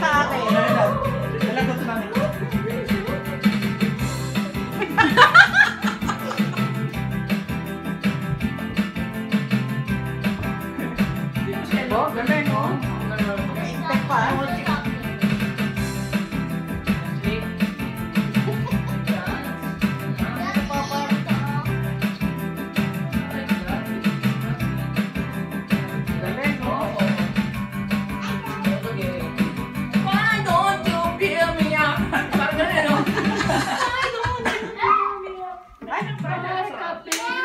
他给 Bye, Bye, Bye.